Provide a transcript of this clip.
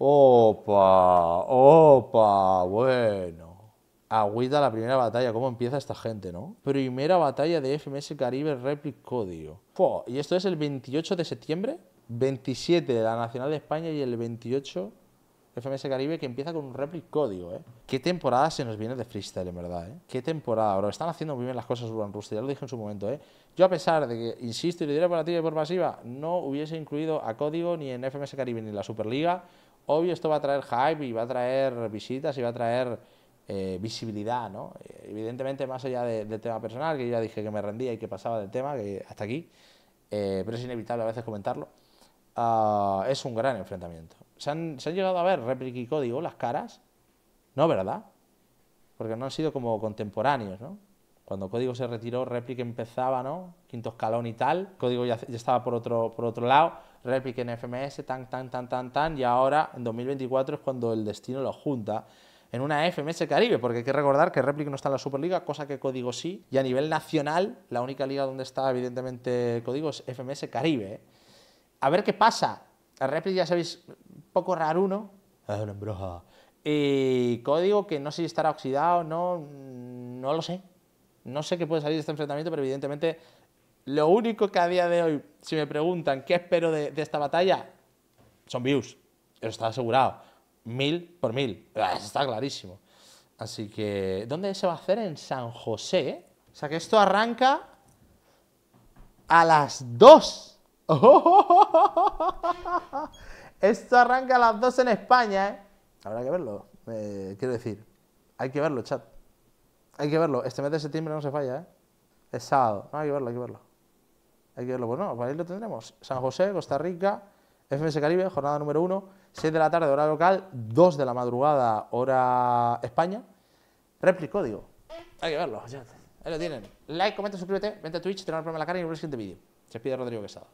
Opa, opa, bueno. Agüita la primera batalla, ¿cómo empieza esta gente, no? Primera batalla de FMS Caribe Replic Código. Fua, y esto es el 28 de septiembre, 27 de la Nacional de España y el 28 FMS Caribe que empieza con un Replic Código, ¿eh? Qué temporada se nos viene de freestyle, en verdad, ¿eh? Qué temporada, bro. Están haciendo muy bien las cosas Urban Rooster, ya lo dije en su momento, ¿eh? Yo, a pesar de que, insisto y lo diré por activa y por pasiva, no hubiese incluido a Código ni en FMS Caribe ni en la Superliga, obvio esto va a traer hype y va a traer visitas y va a traer eh, visibilidad, ¿no? Eh, evidentemente, más allá del tema personal, que ya dije que me rendía y que pasaba del tema, que hasta aquí, eh, pero es inevitable a veces comentarlo, uh, es un gran enfrentamiento. ¿Se han, ¿Se han, llegado a ver réplica y código las caras? No, ¿verdad? Porque no han sido como contemporáneos, ¿no? Cuando Código se retiró, réplica empezaba, ¿no? Quinto escalón y tal. Código ya, ya estaba por otro, por otro lado. réplica en FMS, tan, tan, tan, tan, tan. Y ahora, en 2024, es cuando el destino lo junta en una FMS Caribe, porque hay que recordar que Replic no está en la Superliga, cosa que Código sí, y a nivel nacional, la única liga donde está evidentemente Código es FMS Caribe. ¿eh? A ver qué pasa. A Replic ya sabéis, poco raro uno. Es una embroja. Y Código que no sé si estará oxidado, no, no lo sé. No sé qué puede salir de este enfrentamiento, pero evidentemente lo único que a día de hoy, si me preguntan qué espero de, esta batalla, son views. Eso está asegurado mil por mil. Ah, está clarísimo. Así que, ¿dónde se va a hacer? En San José. O sea que esto arranca a las 2. Esto arranca a las 2 en España, ¿eh? Habrá que verlo. Eh, quiero decir, hay que verlo, chat. Hay que verlo. Este mes de septiembre no se falla, ¿eh? Es sábado. No, hay que verlo, hay que verlo. Hay que verlo. Bueno, pues ahí lo tendremos. San José, Costa Rica, FMS Caribe, jornada número 1, 6 de la tarde, hora local, 2 de la madrugada, hora España. Repli código. Hay que verlo, ya. Ahí lo tienen. Like, comenta, suscríbete, vente a Twitch, te problema en la cara y en el siguiente vídeo. Se despide Rodrigo Quesada.